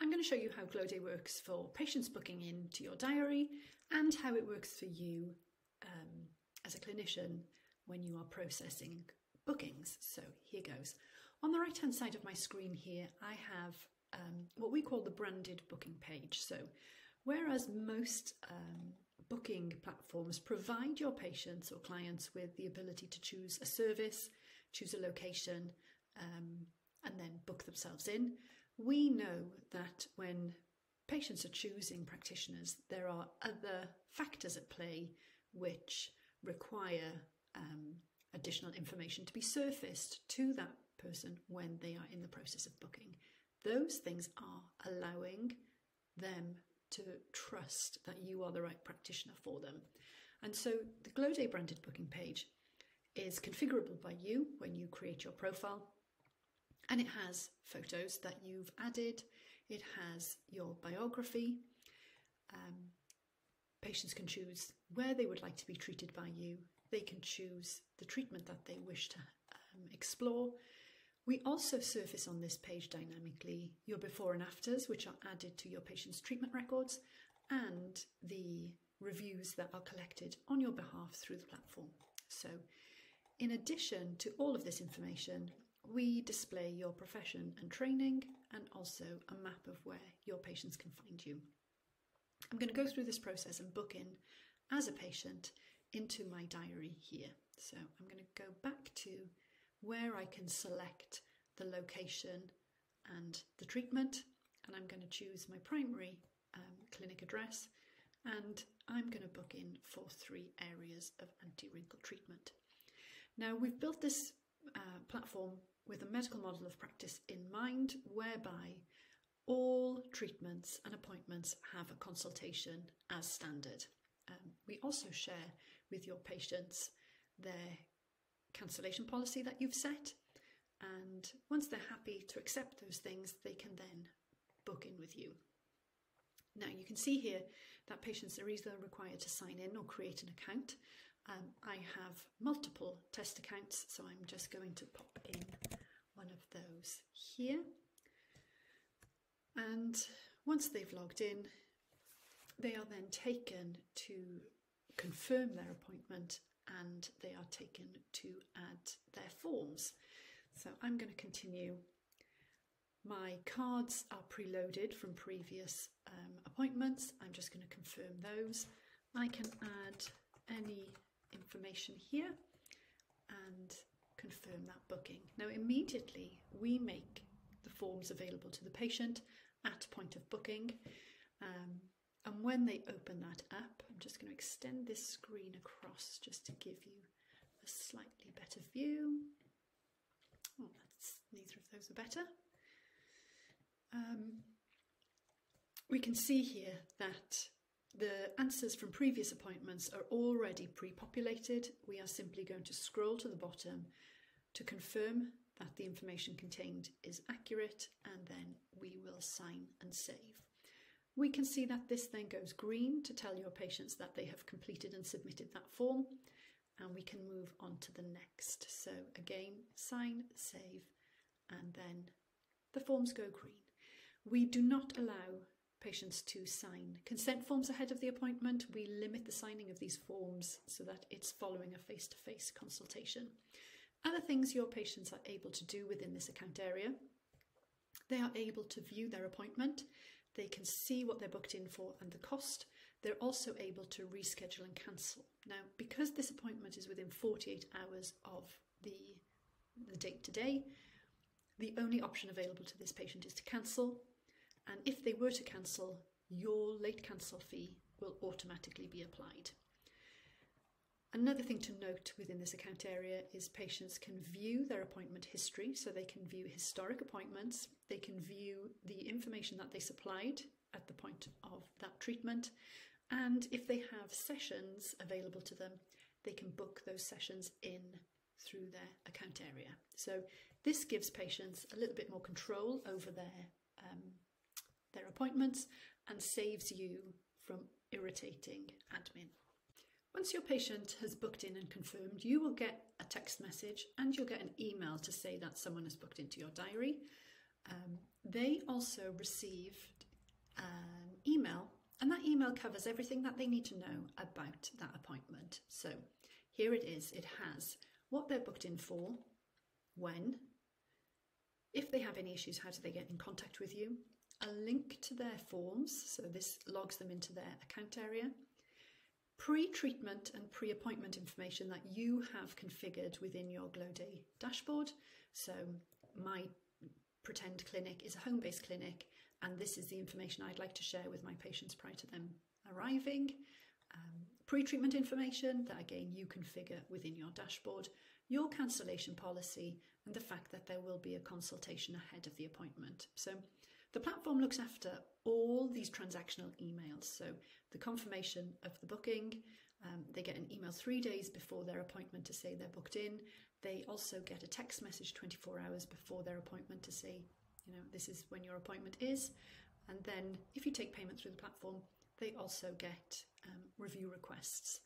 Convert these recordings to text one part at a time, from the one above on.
I'm going to show you how Glowday works for patients booking into your diary and how it works for you um, as a clinician when you are processing bookings. So here goes. On the right hand side of my screen here, I have um, what we call the branded booking page. So whereas most um, booking platforms provide your patients or clients with the ability to choose a service, choose a location, um, and then book themselves in, we know that when patients are choosing practitioners, there are other factors at play which require um, additional information to be surfaced to that person when they are in the process of booking. Those things are allowing them to trust that you are the right practitioner for them. And so the Glowday branded booking page is configurable by you when you create your profile and it has photos that you've added, it has your biography. Um, patients can choose where they would like to be treated by you, they can choose the treatment that they wish to um, explore. We also surface on this page dynamically your before and afters, which are added to your patient's treatment records, and the reviews that are collected on your behalf through the platform. So, in addition to all of this information, we display your profession and training and also a map of where your patients can find you. I'm going to go through this process and book in as a patient into my diary here. So I'm going to go back to where I can select the location and the treatment, and I'm going to choose my primary um, clinic address, and I'm going to book in for three areas of anti wrinkle treatment. Now, we've built this platform with a medical model of practice in mind, whereby all treatments and appointments have a consultation as standard. Um, we also share with your patients their cancellation policy that you've set, and once they're happy to accept those things, they can then book in with you. Now, you can see here that patients are either required to sign in or create an account. Um, I have multiple test accounts, so I'm just going to pop in one of those here. And once they've logged in, they are then taken to confirm their appointment and they are taken to add their forms. So I'm going to continue. My cards are preloaded from previous um, appointments. I'm just going to confirm those. I can add any information here and confirm that booking. Now immediately we make the forms available to the patient at point of booking. Um, and when they open that up, I'm just going to extend this screen across just to give you a slightly better view. Oh, neither of those are better. Um, we can see here that the answers from previous appointments are already pre-populated. We are simply going to scroll to the bottom to confirm that the information contained is accurate and then we will sign and save. We can see that this then goes green to tell your patients that they have completed and submitted that form and we can move on to the next. So again, sign, save, and then the forms go green. We do not allow patients to sign consent forms ahead of the appointment. We limit the signing of these forms so that it's following a face-to-face -face consultation. Other things your patients are able to do within this account area, they are able to view their appointment they can see what they're booked in for and the cost. They're also able to reschedule and cancel. Now, because this appointment is within 48 hours of the, the date today, the only option available to this patient is to cancel. And if they were to cancel, your late cancel fee will automatically be applied. Another thing to note within this account area is patients can view their appointment history, so they can view historic appointments, they can view the information that they supplied at the point of that treatment, and if they have sessions available to them, they can book those sessions in through their account area. So this gives patients a little bit more control over their um, their appointments and saves you from irritating admin. Once your patient has booked in and confirmed, you will get a text message and you'll get an email to say that someone has booked into your diary. um, they also received an email, and that email covers everything that they need to know about that appointment. So here it is it has what they're booked in for, when, if they have any issues, how do they get in contact with you, a link to their forms, so this logs them into their account area, pre treatment and pre appointment information that you have configured within your Glowday dashboard. So, my pretend clinic is a home based clinic, and this is the information I'd like to share with my patients prior to them arriving. Um, pre treatment information that again you configure within your dashboard, your cancellation policy, and the fact that there will be a consultation ahead of the appointment. So, the platform looks after all these transactional emails. So, the confirmation of the booking, um, they get an email three days before their appointment to say they're booked in. They also get a text message 24 hours before their appointment to say, you know, this is when your appointment is. And then, if you take payment through the platform, they also get um, review requests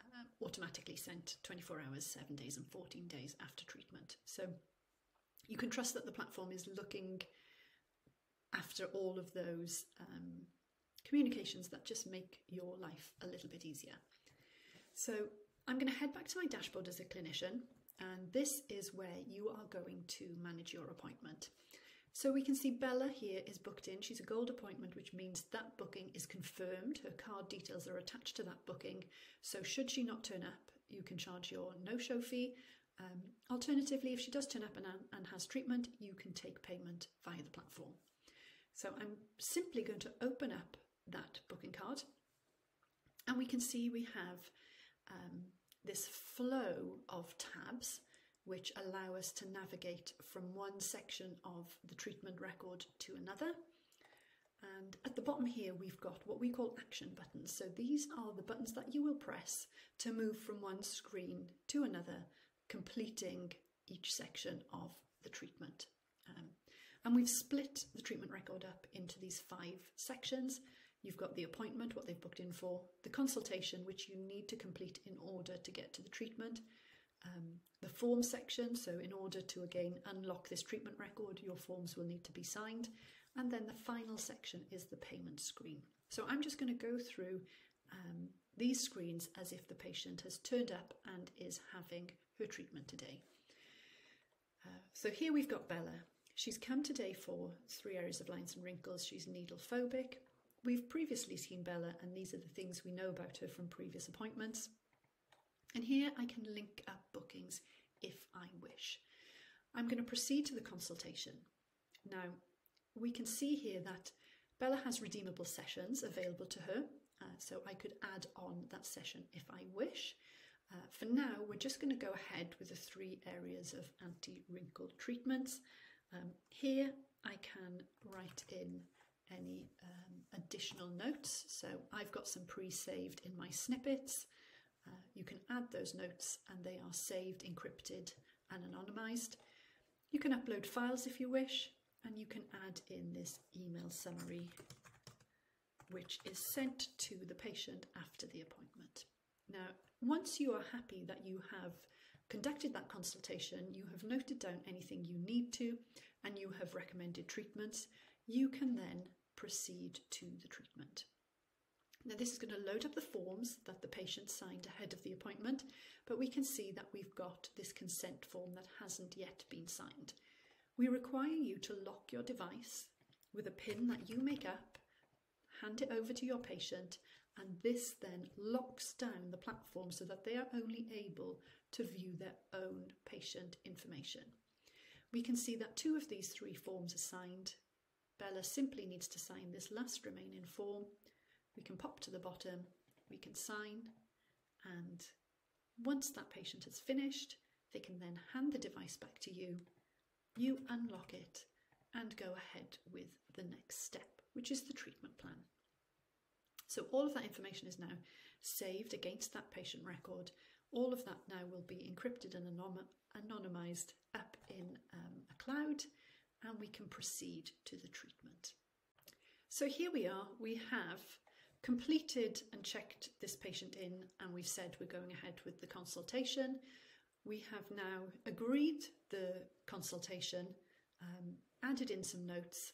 uh, automatically sent 24 hours, 7 days, and 14 days after treatment. So you can trust that the platform is looking after all of those um, communications that just make your life a little bit easier. So I'm going to head back to my dashboard as a clinician, and this is where you are going to manage your appointment. So we can see Bella here is booked in. She's a gold appointment, which means that booking is confirmed. Her card details are attached to that booking. So should she not turn up, you can charge your no-show fee. Um, alternatively, if she does turn up and, and has treatment, you can take payment via the platform. So I'm simply going to open up that booking card and we can see we have um, this flow of tabs which allow us to navigate from one section of the treatment record to another. And at the bottom here, we've got what we call action buttons. So these are the buttons that you will press to move from one screen to another, completing each section of the treatment. Um, and we've split the treatment record up into these five sections. You've got the appointment, what they've booked in for, the consultation, which you need to complete in order to get to the treatment, um, the form section. So, in order to again unlock this treatment record, your forms will need to be signed. And then the final section is the payment screen. So, I'm just going to go through um, these screens as if the patient has turned up and is having her treatment today. Uh, so, here we've got Bella. She's come today for three areas of lines and wrinkles. She's needle phobic. We've previously seen Bella, and these are the things we know about her from previous appointments. And here I can link up bookings if I wish. I'm going to proceed to the consultation. Now, we can see here that Bella has redeemable sessions available to her, uh, so I could add on that session if I wish. Uh, for now, we're just going to go ahead with the three areas of anti wrinkle treatments. Um, here I can write in any um, additional notes. So I've got some pre-saved in my snippets. Uh, you can add those notes and they are saved, encrypted and anonymized. You can upload files if you wish and you can add in this email summary which is sent to the patient after the appointment. Now, once you are happy that you have conducted that consultation, you have noted down anything you need to, and you have recommended treatments, you can then proceed to the treatment. Now, this is going to load up the forms that the patient signed ahead of the appointment, but we can see that we've got this consent form that hasn't yet been signed. We require you to lock your device with a pin that you make up, hand it over to your patient, and this then locks down the platform so that they are only able to view their own patient information. We can see that two of these three forms are signed. Bella simply needs to sign this last remaining form. We can pop to the bottom, we can sign, and once that patient has finished, they can then hand the device back to you. You unlock it and go ahead with the next step, which is the treatment plan. So all of that information is now saved against that patient record. All of that now will be encrypted and anonymized in um, a cloud, and we can proceed to the treatment. So here we are, we have completed and checked this patient in, and we've said we're going ahead with the consultation. We have now agreed the consultation, um, added in some notes.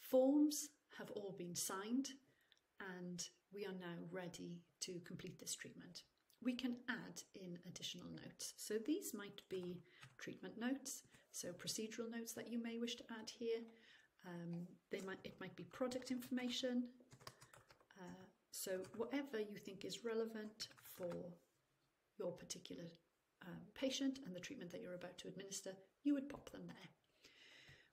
Forms have all been signed and we are now ready to complete this treatment. We can add in additional notes. So these might be treatment notes, so procedural notes that you may wish to add here. Um, they might it might be product information. Uh, so whatever you think is relevant for your particular um, patient and the treatment that you're about to administer, you would pop them there.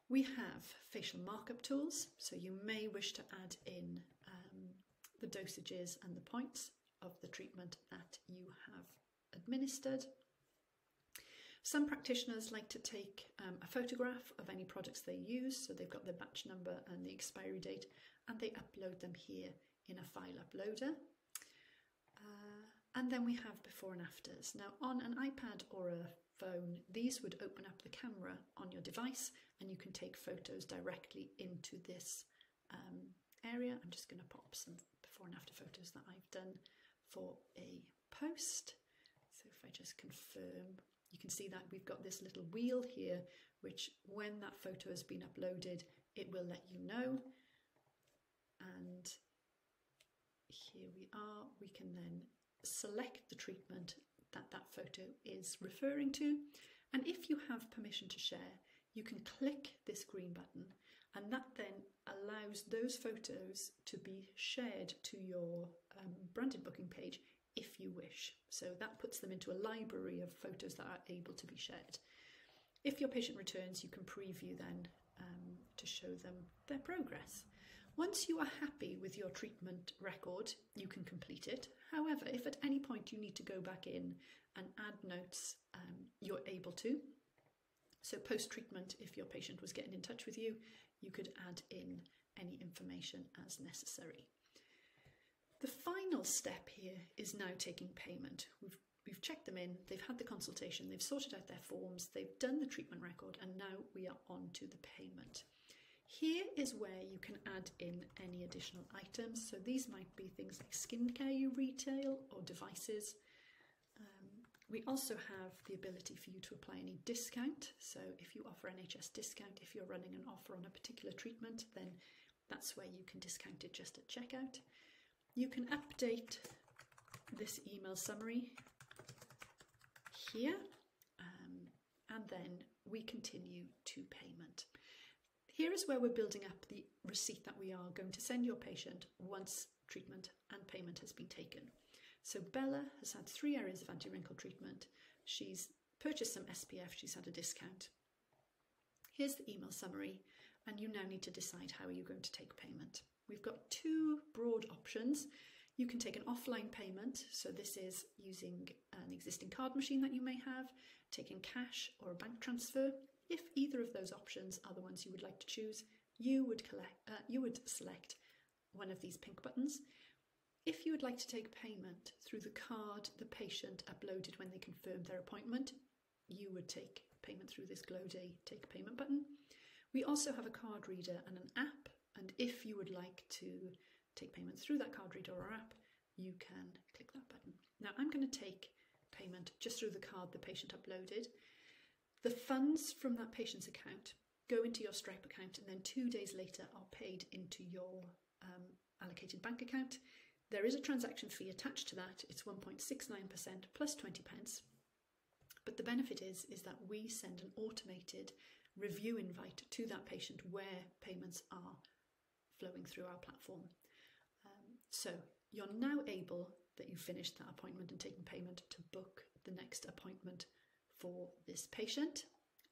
We have facial markup tools, so you may wish to add in um, the dosages and the points of the treatment that you have administered. Some practitioners like to take um, a photograph of any products they use, so they've got the batch number and the expiry date, and they upload them here in a file uploader. Uh, and then we have before and afters. Now, on an iPad or a phone, these would open up the camera on your device and you can take photos directly into this um, area. I'm just going to pop some before and after photos that I've done for a post. So if I just confirm, you can see that we've got this little wheel here, which when that photo has been uploaded, it will let you know. And here we are, we can then select the treatment that that photo is referring to. And if you have permission to share, you can click this green button and that then allows those photos to be shared to your um, branded booking page if you wish. So that puts them into a library of photos that are able to be shared. If your patient returns, you can preview then um, to show them their progress. Once you are happy with your treatment record, you can complete it. However, if at any point you need to go back in and add notes, um, you're able to. So, post treatment, if your patient was getting in touch with you, you could add in any information as necessary. The final step here is now taking payment. We've, we've checked them in, they've had the consultation, they've sorted out their forms, they've done the treatment record, and now we are on to the payment. Here is where you can add in any additional items. So these might be things like skincare you retail or devices. We also have the ability for you to apply any discount. So if you offer NHS discount, if you're running an offer on a particular treatment, then that's where you can discount it just at checkout. You can update this email summary here um, and then we continue to payment. Here is where we're building up the receipt that we are going to send your patient once treatment and payment has been taken. So Bella has had three areas of anti-wrinkle treatment. She's purchased some SPF, she's had a discount. Here's the email summary and you now need to decide how are you going to take payment. We've got two broad options. You can take an offline payment, so this is using an existing card machine that you may have, taking cash or a bank transfer. If either of those options are the ones you would like to choose, you would collect, uh, you would select one of these pink buttons. If you would like to take payment through the card the patient uploaded when they confirmed their appointment, you would take payment through this Glowday Take Payment button. We also have a card reader and an app, and if you would like to take payment through that card reader or app, you can click that button. Now I'm going to take payment just through the card the patient uploaded. The funds from that patient's account go into your Stripe account and then two days later are paid into your um, allocated bank account. There is a transaction fee attached to that. It's 1.69% plus 20 pence. But the benefit is, is that we send an automated review invite to that patient where payments are flowing through our platform. Um, so you're now able, that you've finished that appointment and taken payment, to book the next appointment for this patient.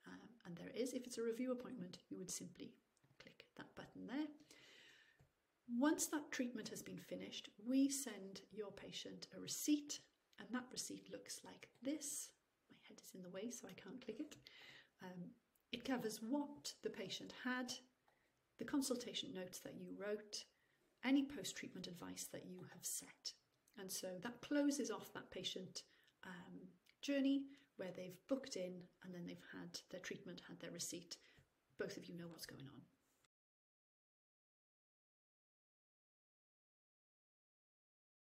Um, and there is, if it's a review appointment, you would simply click that button there. Once that treatment has been finished, we send your patient a receipt, and that receipt looks like this. My head is in the way, so I can't click it. Um, it covers what the patient had, the consultation notes that you wrote, any post treatment advice that you have set. And so that closes off that patient um, journey where they've booked in and then they've had their treatment, had their receipt. Both of you know what's going on.